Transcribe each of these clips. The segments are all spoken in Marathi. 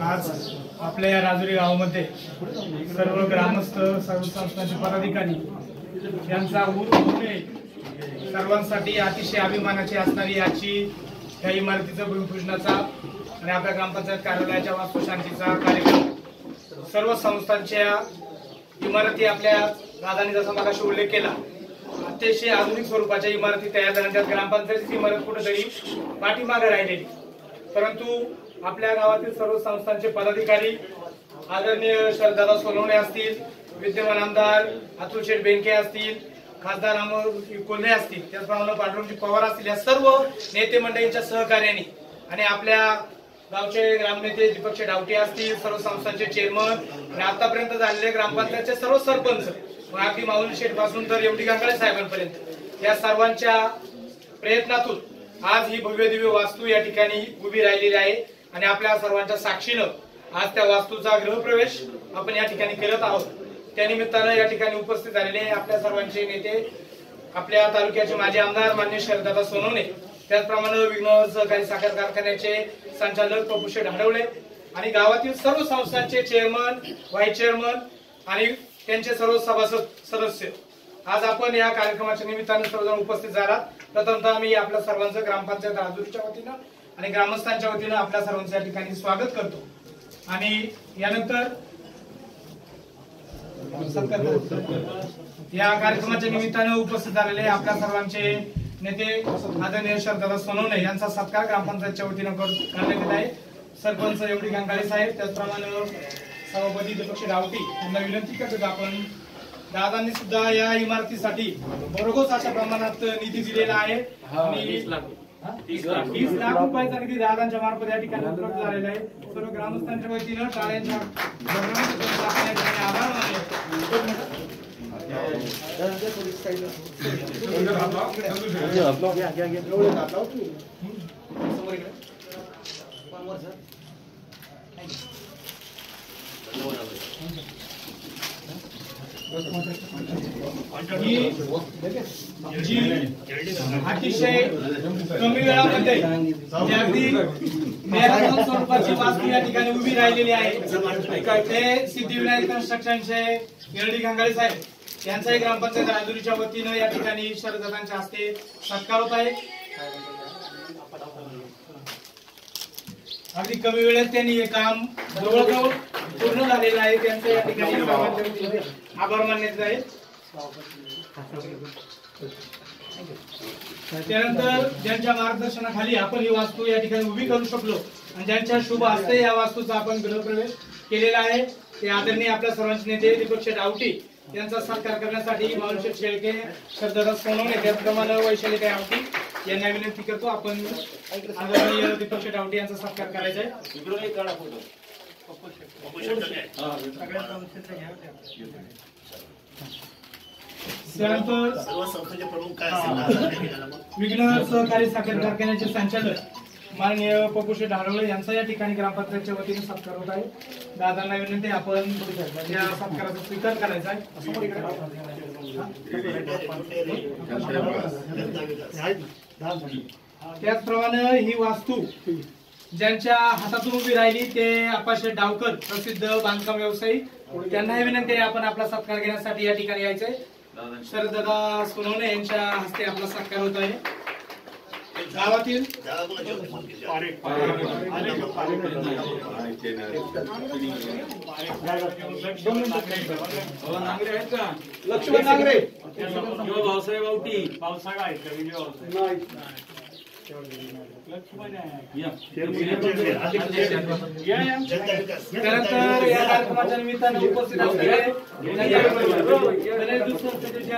आज आपल्या या राजुरी गावामध्ये सर्व ग्रामस्थ सर्व संस्थांचे पदाधिकारी यांचा ऊर सर्वांसाठी अतिशय अभिमानाची असणारी याची या इमारतीचा भूमिपूजनाचा आणि आपल्या ग्रामपंचायत कार्यालयाच्या वास्तुशांतीचा कार्यक्रम. सर्व संस्थांच्या इमारती आपल्या दादानी जसा मगाशी उल्लेख केला अतिशय आधुनिक स्वरूपाच्या इमारती तयार झाल्या त्यात ग्रामपंचायतीची इमारत कुठेतरी पाठीमागे राहिलेली. परंतु आपल्या गावातील सर्व संस्थांचे पदाधिकारी आदरणीय शरदादा सोलवणे असतील विद्यमान आमदार अतुल शेठ बेंके असतील खासदार अमोल कोल्हे असतील त्याचप्रमाणे पांडुरंगजी पवार असतील या सर्व नेते मंडळींच्या सहकार्याने आणि आपल्या गावचे ग्रामनेते दीपक डावटे असतील सर्व संस्थांचे चेअरमन आणि आतापर्यंत झालेले ग्रामपंचायतचे सर्व सरपंच मग अगदी माऊली शेठपासून तर एवढी गांगळे साहेबांपर्यंत. या सर्वांच्या प्रयत्नातून आज ही भव्य दिव्य वास्तू या ठिकाणी उभी राहिलेली आहे आणि आपल्या सर्वांच्या साक्षीनं आज त्या वास्तूचा गृहप्रवेश आपण या ठिकाणी करत आहोत. त्यानिमित्तानं या ठिकाणी उपस्थित झालेले आपल्या सर्वांचे नेते आपल्या तालुक्याचे माजी आमदार मान्य शरदादा सोनवणे त्याचप्रमाणे विघ्नवर सहकारी साखर कारखान्याचे संचालक प्रभूषे ढाडवले आणि गावातील सर्व संस्थांचे चेअरमन व्हाईस चेअरमन आणि त्यांचे सर्व सभासद सदस्य. आज आपण या कार्यक्रमाच्या निमित्तानं सर्वजण उपस्थित झालात. प्रथमतः मी आपल्या सर्वांचं ग्रामपंचायत राजूरच्या वतीनं आणि ग्रामस्थांच्या वतीनं आपल्या सर्वांचं या ठिकाणी स्वागत करतो. आणि यानंतर या कार्यक्रमाच्या निमित्तानं उपस्थित झालेले आपल्या सर्वांचे नेते आदरणीय शरदादा सोनवणे यांचा सत्कार ग्रामपंचायतच्या वतीनं करण्यात येत आहे. सरपंच एवढी गंगाळे साहेब त्याचप्रमाणे सभापती दीपक रावटी यांना विनंती करतो की आपण दादांनी सुद्धा या इमारतीसाठी बरोबर अशा प्रमाणात निधी दिलेला आहे. आणि हा? वीस लाख रुपयाचा निधी दादांच्या मार्फत या ठिकाणी उपलब्ध झालेला आहे. सर्व ग्रामस्थांच्या वतीनं टाळ्यांच्या आभार मानले समोर इकडे. ही जी अतिशय कमी वेळामध्ये अगदी मॅरेथॉन स्वरूपाची वास्तू या ठिकाणी उभी राहिलेली आहे. ते सिद्धिविनायक कन्स्ट्रक्शनचे येरडी गंगाळे साहेब यांचाही ग्रामपंचायत राजुरीच्या वतीनं या ठिकाणी शरदांच्या हस्ते सत्कार होत आहे. अगदी कमी वेळेत त्यांनी हे काम जवळजवळ पूर्ण झालेलं आहे. त्यांचं या ठिकाणी आभार मानण्यात आहे त्यानंतर ज्यांच्या मार्गदर्शनाखाली आपण ही वास्तू या ठिकाणी उभी करू शकलो आणि ज्यांच्या शुभ हस्ते या वास्तूचा आपण गृहप्रवेश केलेला आहे ते आदरणीय आपल्या सर्वांचे नेते दीपक्ष डावटी यांचा सत्कार करण्यासाठी मानुषेठ शेळके श्रद्धादास सोनवणे त्याचप्रमाणे वैशाली आवटी यांना विनंती करतो आपण आदरणीय दीपक डावटी यांचा सत्कार करायचा आहे. विघ्न सहकारी साखर कारखान्याचे संचालक माननीय पपुषे ढारवळे यांचा या ठिकाणी ग्रामपंचायतच्या वतीने सत्कार होत आहे. दादांना विनंती आपण या सत्काराचा स्वीकार करायचा आहे. समोर इकडे. त्याचप्रमाणे ही वास्तू ज्यांच्या हातातून उभी राहिली ते अपाशे डावकर प्रसिद्ध बांधकाम व्यावसायिक त्यांना हे विनंती आहे आपण आपला सत्कार घेण्यासाठी या ठिकाणी यायचंय. शरददादा सोनवणे यांच्या हस्ते आपला सत्कार होत आहे. गावातील? दादा केले? लक्ष्मण नागरे. भाऊसाहेब आवटी. पावसाळा आहे जनता त्यानंतर या कार्यक्रमाच्या निमित्ताने उपस्थित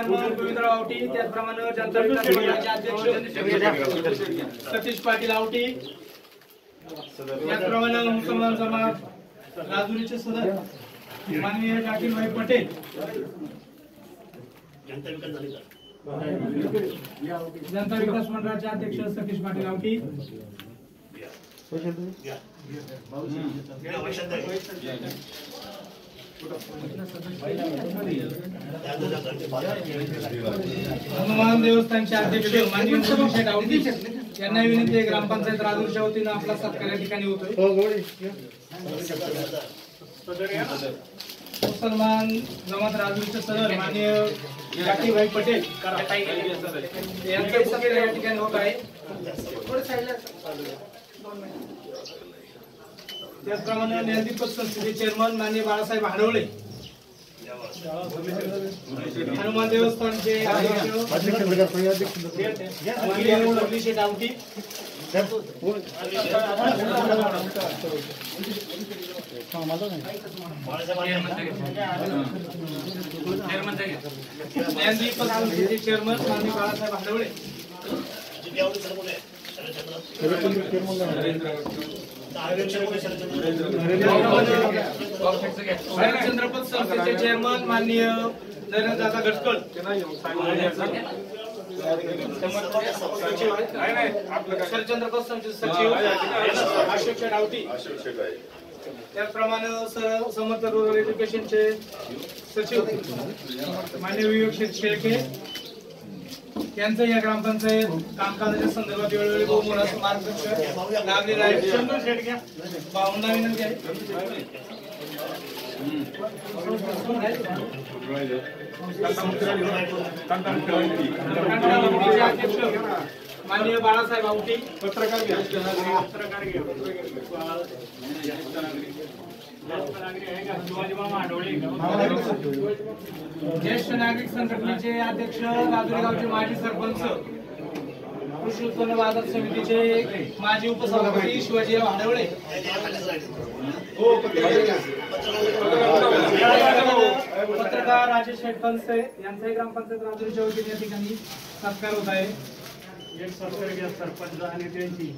गोविंदराव आवटी त्याचप्रमाणे जनता अध्यक्ष सतीश पाटील आवटी त्याचप्रमाणे मुसलमान समाज राजुरीचे सदस्य माननीय जाकीरभाई पटेल जनता विकास झाली का जनता विकास मंडळाचे अध्यक्ष सतीश पाटील आवटी हनुमान देवस्थानचे अध्यक्ष माननीय सुधीर शेठ आवटी यांना विनंती आहे ग्रामपंचायत राजूरच्या वतीनं आपला सत्कार या ठिकाणी होतोय. मुसलमान जमात राजूरचे सदर माननीय जाकीरभाई पटेल. त्याचप्रमाणे न्यायदीपक संस्थेचे चेअरमन माननीय बाळासाहेब हाडवळे. हनुमान देवस्थानचे माननीय चेअरमन माननीय बाळासाहेब हाडवळे. चंद्रपत संस्थेचे चेअरमन माननीय नरेंद्रदादा गटकळ संस्थेचे सचिव अशोक शेडावटी त्याचप्रमाणे सर समर्थ रुरल एज्युकेशनचे सचिव मान्य विवेक शेळके यांचं या ग्रामपंचायत कामकाजाच्या संदर्भात वेळोवेळी बहुमोलाचं मार्गदर्शन लाभलेलं आहे. शंभर शेठ घ्या भावना विनंती आहे. अध्यक्ष माननीय बाळासाहेब आवटी. पत्रकार पत्रकार ज्येष्ठ नागरिक संघटनेचे अध्यक्ष राजुरीगावचे माजी सरपंच कृषी उत्पन्न बाजार समितीचे माजी उपसभापती शिवाजीराव हाडवळे पत्रकार राजेश शेटकनसे यांचाही ग्रामपंचायत राजुरीच्या वतीने या ठिकाणी सत्कार होत आहे. एक सत्कार घ्या सरपंच आणि त्यांची.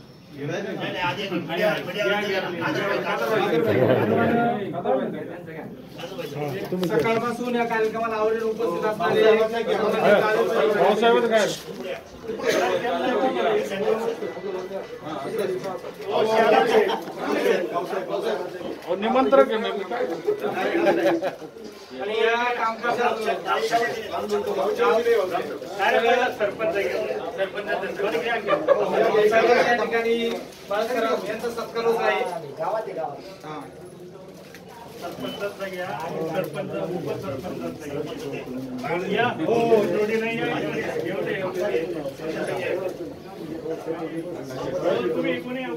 सकाळपासून या कार्यक्रमाला आवडेल उपस्थित असणारे निमंत्रक आणि या कामकाजात सरपंच सर्व ठिकाणी यांचा सत्कार होत आहे सरपंचाचा घ्या सरपंच उपसरपंचाचा घ्या या हो जोडी नाही या एवढे एवढे तुम्ही या.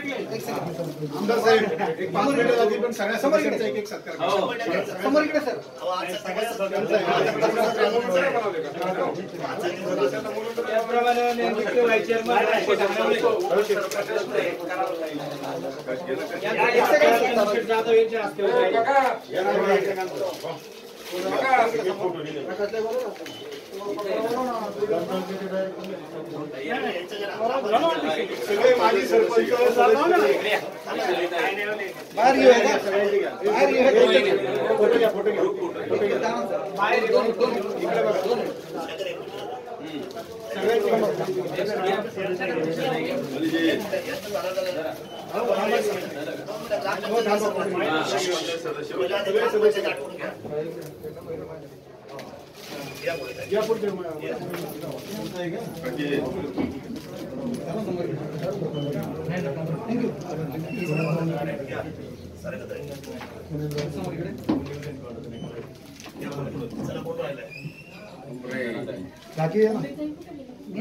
आमदार साहेब एक पाच मिनिटं लागतील पण सगळ्या सदस्यांचा एक एक सत्कार करा. समोर इकडे सर त्याप्रमाणे नेमके व्हाईस चेअरमन सगळे माजी सरपंच सदस्य. बाहेर घेऊ का? बाहेर घेऊ. फोटो घ्या फोटो घ्या फोटो घ्या. बाहेर येऊन दोन- इकडे बघा. बाकी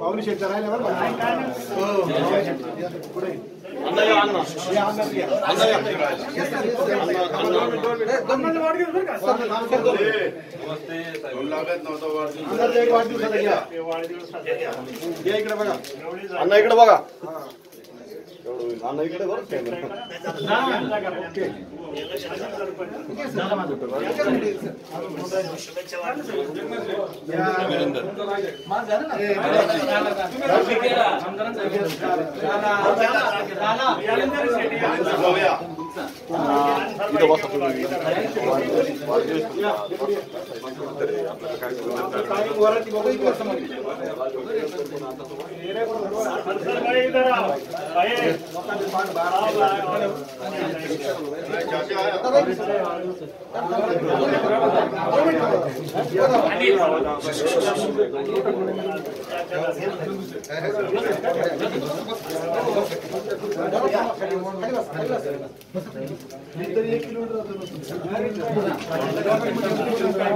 माऊली शेटचा राहिला बरं? हो, पुढे. या इकडे बघा. अण्णा इकडे बघा. नाना इकडे बरं कॅमेरा शुभेच्छा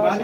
वाटल्या.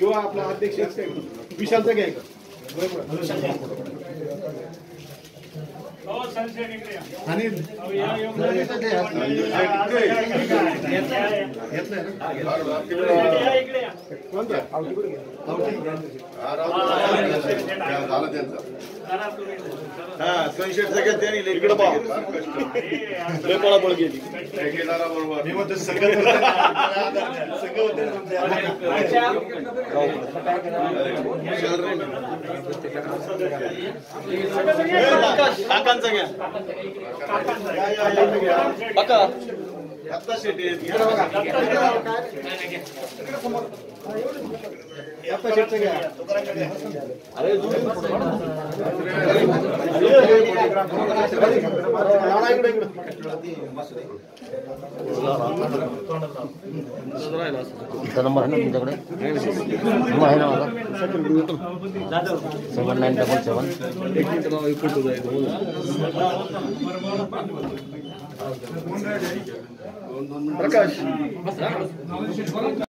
युवा आपला अध्यक्ष विशालचा घ्या इकडं. आणि कोणत्या? हा संशयचा घ्या त्याने लय इकडं पहा. लय पळापळ केली मी म्हणतो होते तुमच्या. काकांचा घ्या. काका घ्या अरे जुळून पुढे. लावणा इकडे इकडे तुमचा नंबर आहे ना